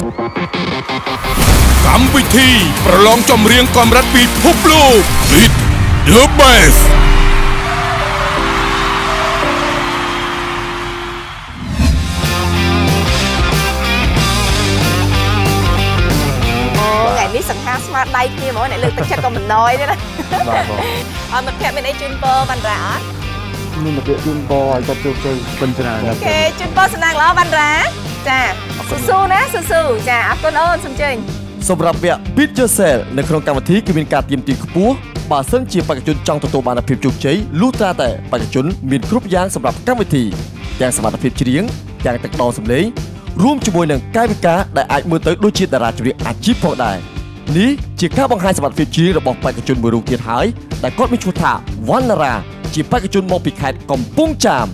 កម្មវិធី ប្រឡងចម្រៀងកម្រិតពិភពលោក Beat the Best ថ្ងៃនេះសង្ហាស្មារតីគ្នាហ្មងអ្នកលើកទឹកចិត្តក៏មិនណយទេណាបាទបងអត់មិត្តភក្តិមានអីជូនពរបានរ៉ាអត់មានរបៀបជូនបរឲ្យគាត់ជោគជ័យពិនច្រើនណាស់គេជូនពរសំណាងល្អបានរ៉ា ចាស៊ូៗណាស៊ូៗចាអរគុណអូនសូមជើញសម្រាប់វគ្គ Beat Yourself នៅក្នុងកម្មវិធីគឺមានការទៀមទាត់ខ្ពស់បើសិនជាបេក្ខជនចង់ទទួលបានភាពជោគជ័យលុះត្រាតែបេក្ខជនមានគ្រប់យ៉ាងសម្រាប់កម្មវិធីទាំងសមត្ថភាពច្រៀងទាំងទឹកដងសម្លេងរួមជាមួយនឹងកាយវិការដែលអាចមើលទៅដូចជាតារាចម្រៀងអាជីពផងដែរនេះជាការបង្ហាញសមត្ថភាពច្រៀងរបស់បេក្ខជនមួយរូបទៀតហើយដែលគាត់មានឈ្មោះថាវណ្ណរាជាបេក្ខជនមកពីខេត្តកំពង់ចាម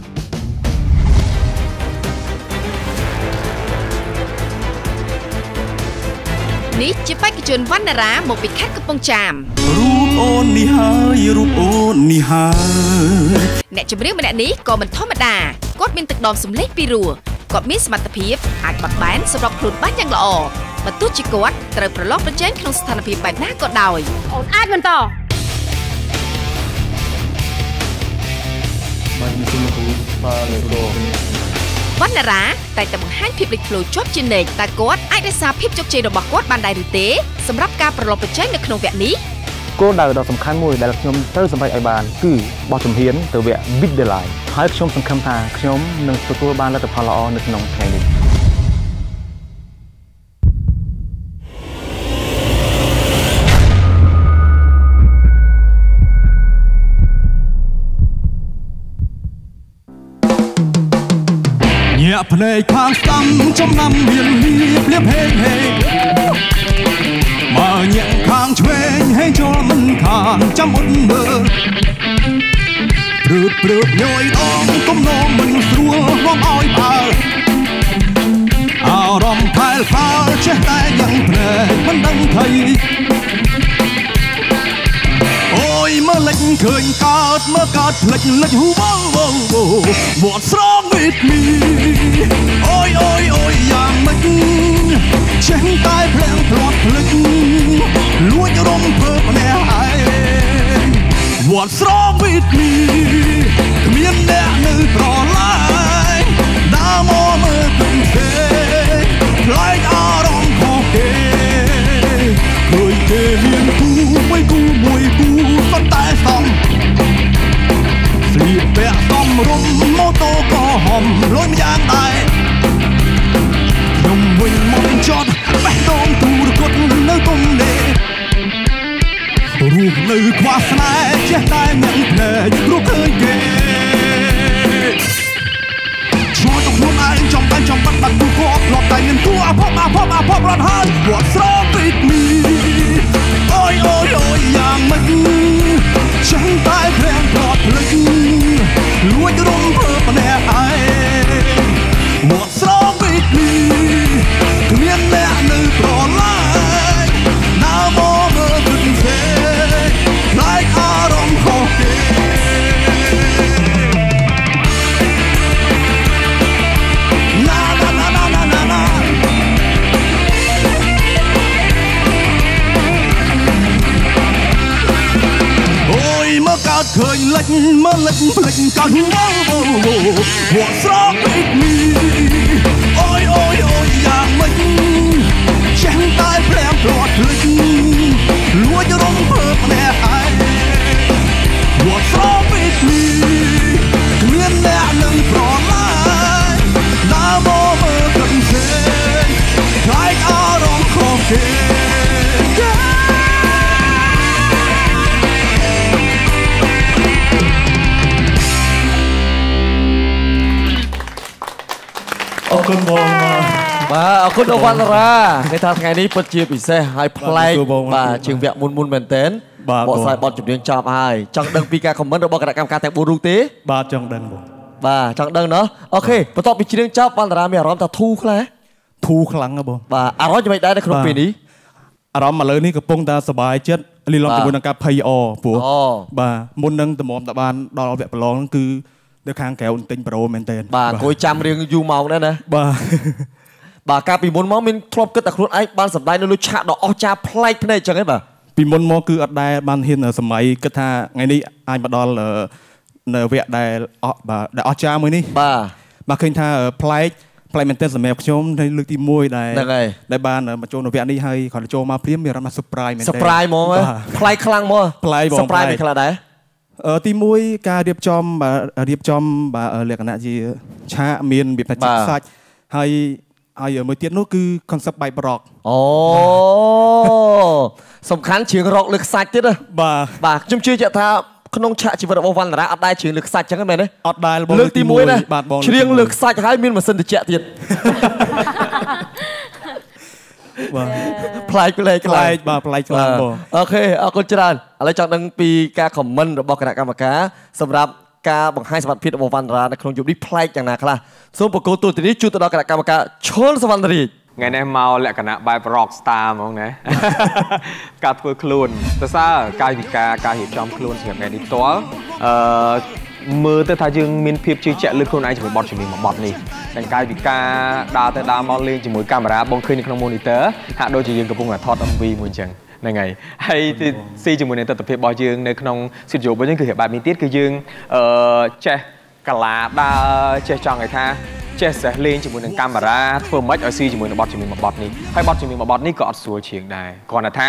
នេះជាបេក្ខជនវណ្ណរាមកពីខេត្តកំពង់ចាមរូបអូននេះហើយរូបអូននេះហើយអ្នកចម្រៀងម្នាក់នេះក៏មិនធម្មតាគាត់មានទឹកដមសម្លេងពីរោះគាត់មានសមត្ថភាពអាចបត់បែនសម្របខ្លួនបានយ៉ាងល្អបើទោះជាគាត់ត្រូវប្រឡងប្រជែងក្នុងស្ថានភាពបែបណាក៏ដោយអូនអាចបន្តបាទមានជំនួសបាទលោកគ្រូ វណ្ណរាតែងតែបង្ហាញភាពលេចធ្លោជាប់ជានិច្ចតើគាត់អាចរក្សាភាពជោគជ័យរបស់គាត់បានដែរឬទេសម្រាប់ការប្រឡងប្រជែងនៅក្នុងវគ្គនេះគោលដៅដ៏សំខាន់មួយដែលខ្ញុំត្រូវសម្រេចឲ្យបានគឺបោះជំហានទៅវគ្គ Big the Line ហើយខ្ញុំសង្ឃឹមថាខ្ញុំនឹងទទួលបានលទ្ធផលល្អនៅក្នុងថ្ងៃនេះ ញាក់ភ្នែកខាងស្ដាំចំណាំមានលៀបលៀបហេងហេងមកញាក់ខាងឆ្វេងហេងចូលមិនខាងចាំអត់មើលព្រឺតព្រឺតញយដងគំនោមមិនស្រួលមកឲ្យបើអារម្មណ៍ផែលផាលចេះតែយ៉ាងភ្នែកមិនដឹងថៃអូយ មើលលិចឃើញកើតមើលកើតផ្លិចលិចហូវ៉ូវ៉ូវ៉ូ What's wrong with me អូយអូយអូយយ៉ាងម៉េចចេះ នៅខ្វះស្នេហ៍ចេះតែមានភ្នែកព្រោះឃើញគេឆ្លោះទៅខ្លួនឯងចំតែចំបាត់បាត់គូក៏ធ្លាប់តែមានគូអភពអភពអភពរត់ហើយ ឃើញលិចមើលលិចភ្លេចកើតវ៉ូវ៉ូវ៉ូ What's wrong គុណបងបាទអរគុណដល់វណ្ណរាគេថាថ្ងៃនេះពិតជាពិសេសហើយប្លែកបាទបងបាទជាងវគ្គមុនមុនមែនតើបាទបកស្រាយបងបទចម្រៀងចប់ហើយចង់ដឹងពីការខមមិនរបស់គណៈកម្មការទាំង4រូបទេបាទចង់ដឹងបងបាទចង់ដឹងណោះអូខេបន្ទាប់ពីច្រៀងចប់វណ្ណរាមានអារម្មណ៍ថាធូរខ្លះធូរខ្លាំងណាស់បងបាទអារម្មណ៍យ៉ាងម៉េចដែរនៅក្នុងបាទពេលនេះអារម្មណ៍ឥឡូវនេះកំពុងតែសប្បាយចិត្តលីឡំបាទជាមួយនឹងការភ័យអព្រោះអូបាទមុននឹងតម្រាំតបានដល់វគ្គប្រឡងហ្នឹងគឺ នៅខាងក្រៅទិញប្រូមែនតើបាទអង្គុយចាំរៀងយូរម៉ោងដែរណាបាទបាទកាលពីមុនមកមានធ្លាប់គិតតែខ្លួនឯងបានសម្ដែងនៅលើឆាកដ៏អស្ចារ្យប្លែកភ្នែកអញ្ចឹងហ៎បាទពីមុនមកគឺអត់ដែលបានហ៊ានសម័យគិតថាថ្ងៃនេះអាចមកដល់អឺនៅវគ្គដែលអស់បាទដែលអស្ចារ្យមួយនេះបាទបាទឃើញថាអឺប្លែកប្លែកមែនទែនសម្រាប់ខ្ញុំនៅលើកទី1ដែលហ្នឹងហើយដែលបានអឺមកចូលនៅវគ្គនេះហើយគាត់ចូលមកព្រាមមានអារម្មណ៍ថា surprise មែនទែន surprise ហ្មងហ៎បាទប្លែកខ្លាំងហ្មងប្លែកបង surprise ប្លែកមិនខ្លះដែរអឺ ទី1ការរៀបចំបាទរៀបចំបាទអឺលក្ខណៈជាឆាកមានរបៀបថាជីកសាច់ហើយហើយមួយទៀតនោះគឺ concept បែប rock អូសំខាន់ជើងរកលើខ្សាច់ទៀតណាបាទបាទខ្ញុំជឿជាក់ថាក្នុងឆាកជីវិតរបស់វណ្ណរាអត់ដែរជើងលើខ្សាច់អញ្ចឹងទេមែនទេអត់ដែលបងលើកទី1ណាបាទបងច្រៀងលើខ្សាច់ហើយមានម៉ាស៊ីនត្រជាក់ទៀត បាទប្លែកប្លែកប្លែកបាទប្លែកខ្លាំងបងអូខេអរគុណច្រើនឥឡូវចង់ដឹងពីការខមមិនរបស់គណៈកម្មការសម្រាប់ការបង្ហាញសមត្ថភាពរបស់វណ្ណរានៅក្នុងយុគនេះប្លែកយ៉ាងណាខ្លះសូមបកគោទូទៅនេះជួយទៅដល់គណៈកម្មការឈុនសវណ្ណរាជថ្ងៃនេះមកលក្ខណៈបែប rock star ហ្មងណាការធ្វើខ្លួនសរសើរកាយវិការការរៀបចំខ្លួនសម្រាប់ថ្ងៃនេះផ្ទាល់អឺមើលទៅថាយើងមានភាពជឿជាក់លើខ្លួនឯងជាមួយបទចម្រៀងមួយបទនេះ ទាំងកាយវិការដើរទៅដើរមកលេងជាមួយកាមេរ៉ាបងឃើញនៅក្នុង monitor ហាក់ដូចជាយើងកំពុងតែថត MV មួយអញ្ចឹងហ្នឹងហើយហើយទីស៊ីជាមួយនឹងទស្សនវិជ្ជារបស់យើងនៅក្នុង studio របស់យើងគឺបែបនេះទៀតគឺយើងអឺចេះកាឡាដើរចេះចង់ឲ្យថាចេះសេះលេងជាមួយនឹងកាមេរ៉ាធ្វើម៉េចឲ្យស៊ីជាមួយនឹងបទចម្រៀងមួយបទនេះហើយបទចម្រៀងមួយបទនេះក៏អត់ស្រួលច្រៀងដែរគ្រាន់តែថា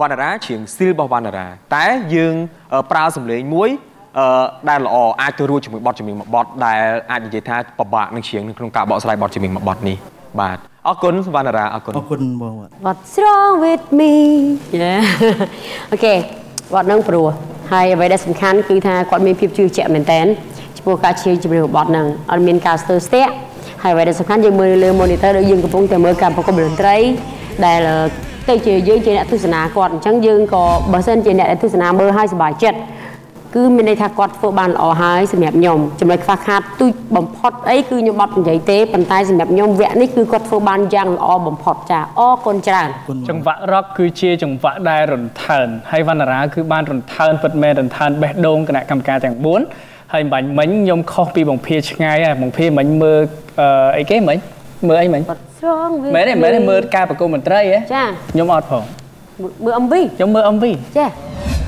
វណ្ណរាច្រៀងស្ទីលរបស់វណ្ណរាតែយើងអឺប្រើសម្លេងមួយ អឺដែលល្អអាចទៅរួចជាមួយបទចម្រៀងមួយបទដែលអាចនិយាយថាពិបាកនឹងច្រៀងនៅក្នុងការបកស្រាយបទចម្រៀងមួយបទនេះបាទអរគុណវណ្ណរាអរគុណអរគុណបងបាទ What's wrong with me អូខេគាត់នឹងព្រោះហើយអ្វីដែលសំខាន់គឺថាគាត់មានភាពជឿជាក់មែនតើចំពោះការជឿជំរឿរបស់គាត់នឹងអត់មានការស្ទើរស្ទាក់ហើយអ្វីដែលសំខាន់យើងមើលលើ monitor ដូចយើងកំពុងតែមើលការប្រកបតន្ត្រីដែលទៅជាយើងជាអ្នកទស្សនាគាត់អញ្ចឹងយើងក៏បើសិនជាអ្នកដែលទស្សនាមើលហើយសប្បាយចិត្ត គឺមានន័យថាគាត់ធ្វើបានល្អហើយសម្រាប់ខ្ញុំចំណុចខ្វះខាតទូចបំផុតអីគឺខ្ញុំអត់និយាយទេប៉ុន្តែសម្រាប់ខ្ញុំវគ្គនេះគឺគាត់ធ្វើបានយ៉ាងល្អបំផុតចាអរគុណច្រើនចង្វាក់ rock គឺជាចង្វាក់ដែលរន្ធើនហើយវណ្ណរាគឺបានរន្ធើនពិតមែនរន្ធើនបេះដូងគណៈកម្មការទាំង4ហើយបាញ់មិញខ្ញុំខុសពីបងភាឆ្ងាយហើយបងភាមិញមើលអឺអីគេមិញមើលអីមិញ What's wrong with មែនទេមែនទេមើលការប្រគំតន្ត្រីហ៎ចាខ្ញុំអត់ផងមើល MV ខ្ញុំមើល MV ចា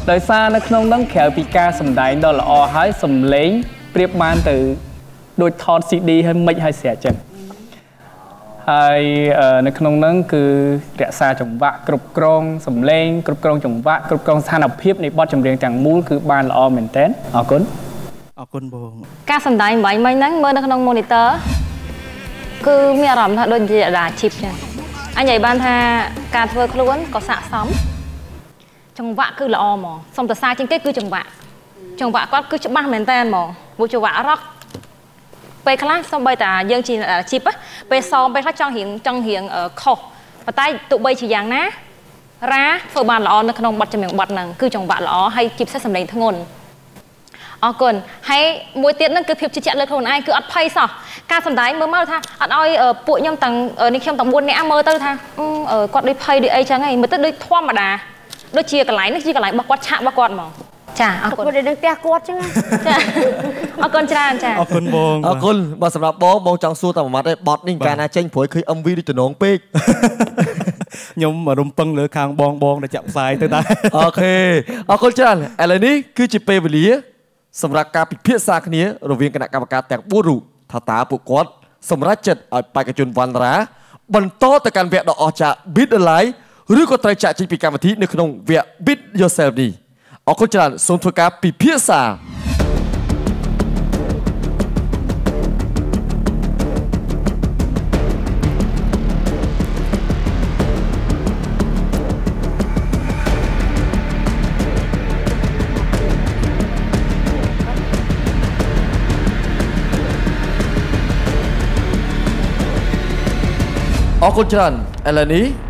ដោយសារនៅក្នុងហ្នឹងក្រៅពីការសម្ដែងដ៏ល្អហើយសំឡេងប្រៀបបានទៅដូចថត CD ហើយមិចហើយស្រែកចឹងហើយអឺនៅក្នុងហ្នឹងគឺរក្សាចង្វាក់គ្រប់គ្រងសំឡេងគ្រប់គ្រងចង្វាក់គ្រប់គ្រងស្ថានភាពនៃបទចម្រៀងទាំងមូលគឺបានល្អមែនទែនអរគុណអរគុណបងការសម្ដែងបាញ់មិញហ្នឹងមើលនៅក្នុង monitor គឺមានអារម្មណ៍ថាដូចជាអាជីពចឹងអញនិយាយបានថាការធ្វើខ្លួនក៏ស័ក្តិសម ចង្វាក់គឺល្អហ្មងសុំតសារជាងគេគឺចង្វាក់ចង្វាក់គាត់គឺច្បាស់មែនតើហ្មងពួកចង្វាក់រ៉ុកពេលខ្លះសូម្បីតែយើងជាអាជីពណាពេលសមពេលខ្លះចង់រៀងចង់រៀងអឺខុសប៉ុន្តែទោះបីជាយ៉ាងណារ៉ាធ្វើបានល្អនៅក្នុងបទចម្រៀងបទហ្នឹងគឺចង្វាក់ល្អហើយជាពិសេសសម្លេងធ្ងន់អរគុណហើយមួយទៀតហ្នឹងគឺភាពជឿជាក់លើខ្លួនឯងគឺអត់ភ័យសោះការសំដែងមើលមកថាអត់ឲ្យអឺពួកខ្ញុំទាំងអឺនេះខ្ញុំទាំង4នាក់មើលទៅថាអឺអឺគាត់ដូចភ័យដូចអីចឹងហីមើលទៅដូចធម្មតា ដូចជាកន្លែងនេះជាកន្លែងរបស់គាត់ឆាករបស់គាត់ហ្មងចាអរគុណគាត់នៅផ្ទះគាត់ចឹងចាអរគុណច្រើនចាអរគុណបងអរគុណបាទសម្រាប់បងបងចង់សួរតែមួយម៉ាត់ទេបត់នេះកាលណាចេញព្រួយឃើញ MV ដូចតំណងពេកខ្ញុំរំពឹងលើខាងបងបងដែលចាក់ផ្សាយទៅដែរអូខេអរគុណច្រើនឥឡូវនេះគឺជាពេលវេលាសម្រាប់ការពិភាក្សាគ្នារវាងគណៈកម្មការទាំង4រូបថាតើពួកគាត់សម្រេចចិត្តឲ្យបេក្ខជនវណ្ណរាបន្តទៅកាន់វគ្គដ៏អស្ចារ្យ Beat the Line ឬក៏ត្រូវចាក់ចេញពីកម្មវិធីនៅក្នុងវគ្គ Beat Yourself នេះអរគុណច្រើនសូមធ្វើការពិភាក្សាអរគុណច្រើនឥឡូវនេះ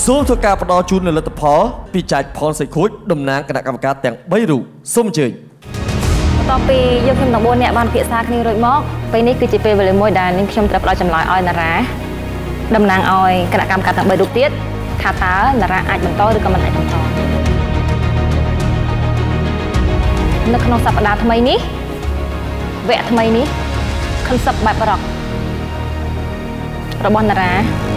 សូមធ្វើការផ្ដល់ជូននូវលទ្ធផលពីចែកផនសៃខូចតំណាងគណៈកម្មការទាំង3រូបសូមអញ្ជើញបន្ទាប់ពីយើងខ្ញុំទាំង4នាក់បានពិភាក្សាគ្នារួចមកពេលនេះគឺជាពេលវេលាមួយដែលនាងខ្ញុំត្រូវផ្ដល់ចម្លើយឲ្យតារាតំណាងឲ្យគណៈកម្មការទាំង3រូបទៀតថាតើតារាអាចបន្តឬក៏មិនអាចបន្តនៅក្នុងសប្តាហ៍ថ្មីនេះវគ្គថ្មីនេះ concept បែប rock របស់តារា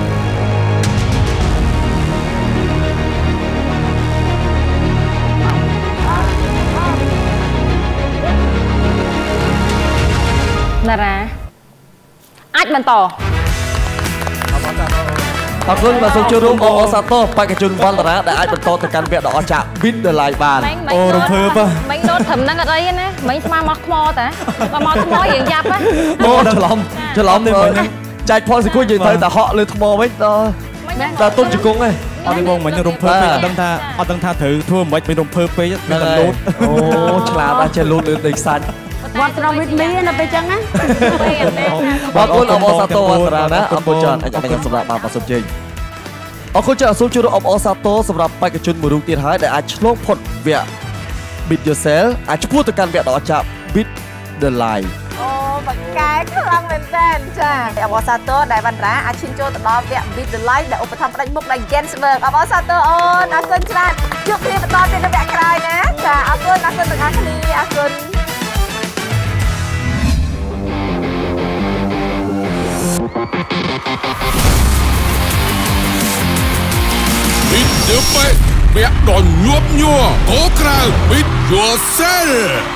តារាអាចបន្តអរគុណបាទសូមចូលរួមអបអរសាទរបេក្ខជនវណ្ណតារាដែលអាចបន្តទៅកាន់វគ្គដ៏អស្ចារ្យ Beat the Live បានអូរំភើបហ៎មិញណូតត្រឹមហ្នឹងអត់អីទេណាមិញស្មានមកថ្មតាបើមកថ្មរៀងយ៉ាប់ហ៎អូច្រឡំច្រឡំនេះមិញហ្នឹងចែកផលសង្គមយើងត្រូវតែហក់លើថ្មវិញដល់ដល់ទុំជង្គង់ឯងអត់ទេបងមិញរំភើបពេកអត់ដឹងថាអត់ដឹងថាត្រូវធ្វើមិនមិនរំភើបពេកមានតែលូតអូឆ្លាតដែរចេះលូតលើដីខ្សាច់ វត្តត្រង់វិតមីណាពេលចឹងណាអរគុណអបអរសាទរវណ្ណតារាណាអរគុណច្រើនអញ្ចឹងខ្ញុំសម្រាប់បានប្រសិទ្ធជ័យអរគុណច្រើនសូមចូលរួមអបអរសាទរសម្រាប់បេក្ខជនមួយរូបទៀតហើយដែលអាចឆ្លងផុតវគ្គ Beat Yourself អាចឈ្មោះទៅកាន់វគ្គដ៏អស្ចារ្យ Beat the Live អូបកកែខ្លាំងមែនតើចាអបអរសាទរដែលបណ្ដាអាចឈានចូលទៅដល់វគ្គ Beat the Light ដែលឧបត្ថម្ភផ្ដាច់មុខដោយ Gensberg អបអរសាទរអូនអរគុណច្រើនជួបគ្នាបន្តទៀតនៅវគ្គក្រោយណាចាអរគុណអរគុណទាំងអស់គ្នាអរគុណ Beat the Fight វគ្គដ៏ញាប់ញ័រកោក្រៅ Beat Yourself